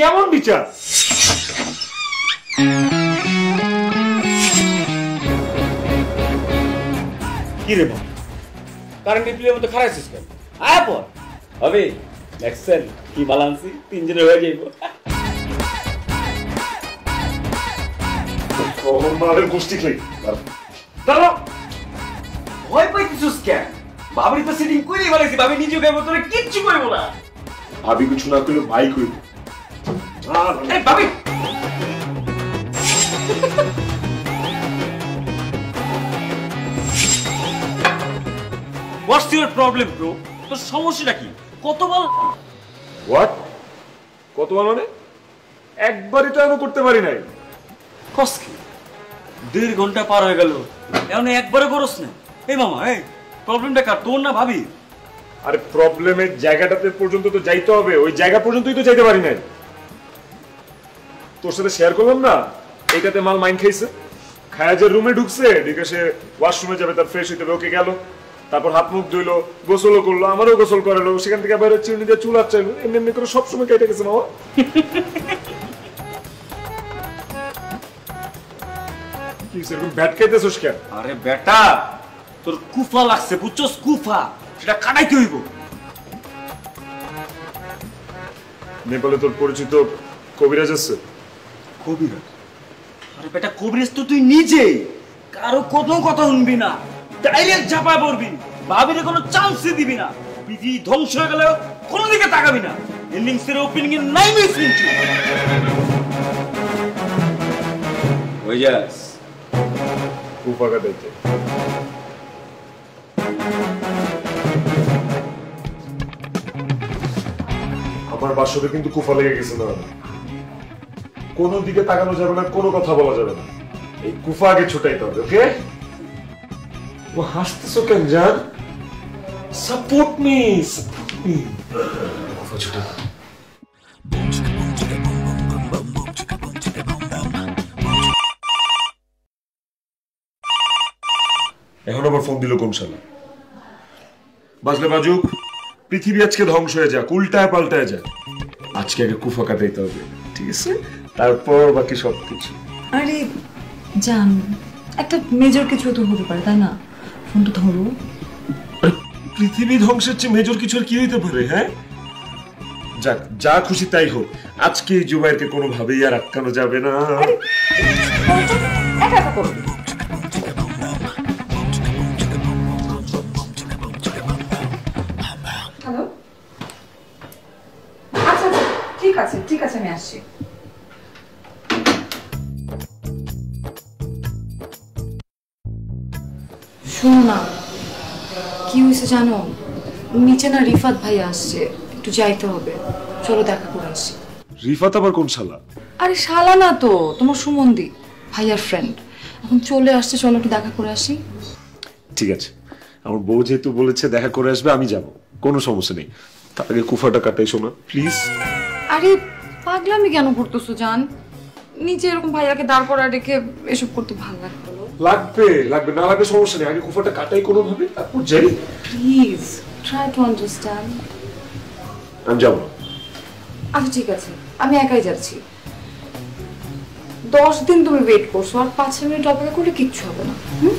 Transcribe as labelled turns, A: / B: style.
A: কেমন বিচার?
B: কি রে বাবা কারেন্ট মতো খারাপ কেন? আয় পর। হবে দেখছেন কি বালান্সি তিনজনে হয়ে যাইব।
A: মারের গোষ্ঠী দাঁড়াও।
B: ভয় পাইতেছিস কেন? বাবরি তো সেটিং ভাবি নিজে গাইব তোরে কিচ্ছু করব না।
A: ভাবি কিছু না করলে ভাই কইব
B: এই ভাবি হোয়াটস ইউর প্রবলেম ব্রো তোর সমস্যাটা কি? কত বল
A: হোয়াট কতবার মানে? একবারই তো এমন করতে পারি নাই।
B: কস কি? দেড় ঘণ্টা পার হয়ে গেল। এখন একবারে করস না। এই মামা এই প্রবলেমটা কার? তোর না ভাবি
A: আরে প্রবলেমের জায়গাটাতে পর্যন্ত তো যাইতে হবে। ওই জায়গা পর্যন্তই তো যাইতে পারি নাই। তোর সাথে শেয়ার করলাম না? এইটাতে মাল মাইন খাইছে। খায়াজের রুমে ঢুকছে ঢুকে সে ওয়াশরুমে যাবে তার ফ্রেশ হইতে হবে ওকে গেল। তারপর হাত মুখ ধুইলো গোসলও করল আমারও গোসল করালো সেখান থেকে আবার চিরুনি দিয়ে চুল চাইলো এমনি এমনি করে সবসময় কেটে গেছে মামা কি সেরকম ব্যাট খাইতেছোস কেন?
B: আরে বেটা তোর কুফা লাগছে বুঝছস? কুফা সেটা কাটাইতে হইব।
A: নেপালে তোর পরিচিত কবিরাজ আছে?
B: কবিরাজ। আরে বেটা কবিরাজ তো তুই নিজেই। কারও কোনো কথা শুনবি না। ডাইরেক্ট ঝাপা পড়বি। ভাবিরে কোনো চান্সই দিবি না। পৃথিবী ধ্বংস হয়ে গেলেও কোনো দিকে তাকাবি না। ইনিংসের ওপেনিং এর নাই মিস কিন্তু যাস।
A: কুফা কাটাইতে আমার বাসরে কিন্তু কুফা লেগে গেছে না কোনো দিকে তাকানো যাবে না কোনো কথা বলা যাবে না। এই কুফা আগে ছুটাইতে হবে ওকে? ও হাসতেছো কেন জান? সাপোর্ট মি সাপোর্ট মি কুফা এখন আবার ফোন দিল কোন বাজলে বাজুক পৃথিবী আজকে ধ্বংস হয়ে যাক উল্টায় পাল্টায় যাক। আজকে আগে কুফা কাটাইতে হবে ঠিক আছে? তারপর বাকি সব কিছু
C: আরে জান একটা মেজর কিছু তো হতে পারে তাই না? ফোনটা ধরো।
A: পৃথিবী ধ্বংসের চেয়ে মেজর কিছু আর কি হইতে পারে হ্যাঁ? যাক যা খুশি তাই হোক। আজকে এই জুবাইরকে কোনোভাবেই আর আটকানো যাবে না।
C: আচ্ছা আচ্ছা ঠিক আছে ঠিক আছে আমি আসছি। শোনো না। কি হয়েছে জানো? নিচে না রিফাত ভাই আসছে। একটু যাইতে হবে। চলো দেখা করে আসি।
A: রিফাত আবার কোন শালা?
C: আরে শালা না তো তোমার সুমন্দি ভাইয়ার ফ্রেন্ড এখন চলে আসছে চলো একটু দেখা করে আসি।
A: ঠিক আছে। আমার বউ যেহেতু বলেছে দেখা করে আসবে আমি যাব। কোনো সমস্যা নেই। তার আগে কুফাটা কাটাই শোনা। প্লিজ
C: আরে পাগলামি কেন করতেছো জান? নিচে এরকম ভাইয়াকে দাঁড় করা রেখে এসব করতে ভালো লাগে বলো
A: লাগবে লাগবে না লাগবে সমস্যা নেই। আগে কুফাটা কাটাই কোনোভাবে তারপর যাই।
C: প্লিজ ট্রাই টু আন্ডারস্ট্যান্ড
A: আমি যাব।
C: আচ্ছা ঠিক আছে। আমি একাই যাচ্ছি। দশ দিন তুমি ওয়েট করছ আর পাঁচ মিনিট অপেক্ষা করলে কিচ্ছু হবে না। হুম?